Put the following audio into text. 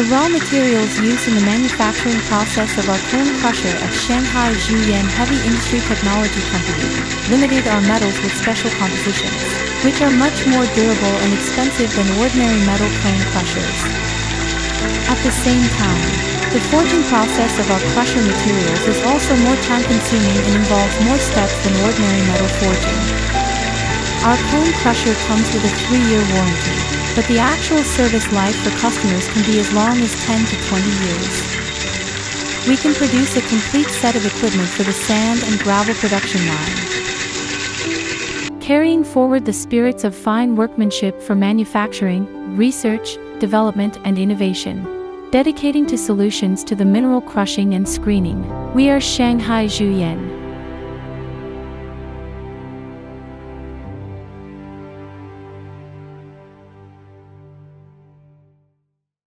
The raw materials used in the manufacturing process of our cone crusher at Shanghai Zhuyan Heavy Industry Technology Company Limited are metals with special compositions, which are much more durable and expensive than ordinary metal cone crushers. At the same time, the forging process of our crusher materials is also more time-consuming and involves more steps than ordinary metal forging. Our cone crusher comes with a 3-year warranty, but the actual service life for customers can be as long as 10 to 20 years. We can produce a complete set of equipment for the sand and gravel production line. Carrying forward the spirits of fine workmanship for manufacturing, research, development and innovation. Dedicating to solutions to the mineral crushing and screening. We are Shanghai Zhuyan.